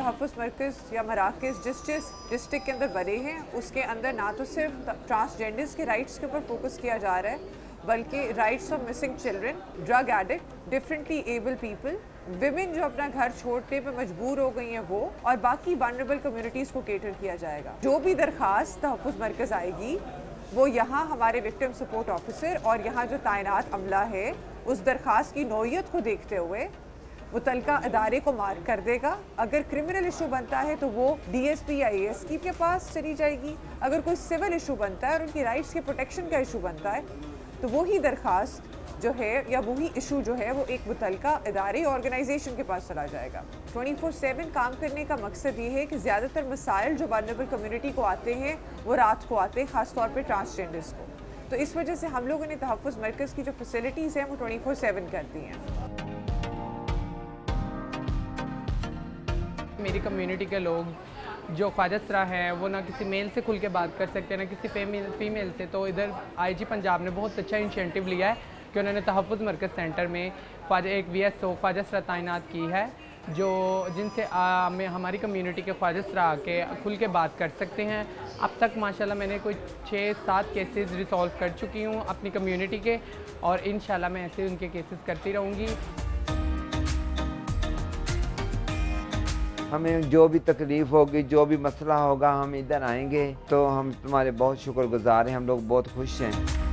तहफ़ मरकज़ या मराकज़ जिस जिस डिस्ट्रिक्ट के अंदर बने हैं, उसके अंदर ना तो सिर्फ़ ट्रांसजेंडर्स के राइट्स के ऊपर फोकस किया जा रहा है, बल्कि rights of missing children drug addict differently able people women जो अपना घर छोड़ने पे मजबूर हो गई हैं वो, और बाकी वनरेबल कम्युनिटीज़ को केटर किया जाएगा। जो भी दरख्वास्त तहफ़ मरकज़ आएगी, वो यहाँ हमारे विक्टिम सपोर्ट ऑफिसर और यहाँ जो तैनात अमला है, उस दरख्वास्त की नौीयत को देखते हुए मुतलका अदारे को मार्क कर देगा। अगर क्रिमिनल इशू बनता है तो वो डी एस पी या एस के पास चली जाएगी। अगर कोई सिविल इशू बनता है और उनकी राइट्स के प्रोटेक्शन का इशू बनता है तो वही दरख्वास्त जो है या वही इशू जो है वो एक मुतलका इदारे ऑर्गेनाइजेशन के पास चला जाएगा। 24/7 काम करने का मकसद ये है कि ज़्यादातर मसाइल जो वानरेबल कम्युनिटी को आते हैं, वो रात को आते हैं, ख़ासतौर पर ट्रांसजेंडर्स को। तो इस वजह से हम लोगों ने तहफ़ मरकज़ की जो फैसिलिटीज़ हैं, वो ट्वेंटी फोर सेवन कर दी हैं। मेरी कम्युनिटी के लोग जो ख्वाजा है, वो ना किसी मेल से खुल के बात कर सकते हैं ना किसी फीमेल फीमेल से। तो इधर आईजी पंजाब ने बहुत अच्छा इंशेंटिव लिया है कि उन्होंने तहफ़ मरकज़ सेंटर में ख्वाजा एक वी एस ओ ख्वाजा तैनात की है, जो जिनसे में, हमारी कम्युनिटी के ख्वाजा आके खुल के बात कर सकते हैं। अब तक, माशाल्लाह, मैंने कोई छः सात केसेस रिसॉल्व कर चुकी हूँ अपनी कम्युनिटी के और इन मैं ऐसे उनके केसेस करती रहूँगी। हमें जो भी तकलीफ़ होगी, जो भी मसला होगा, हम इधर आएँगे। तो हम तुम्हारे बहुत शुक्रगुजार हैं, हम लोग बहुत खुश हैं।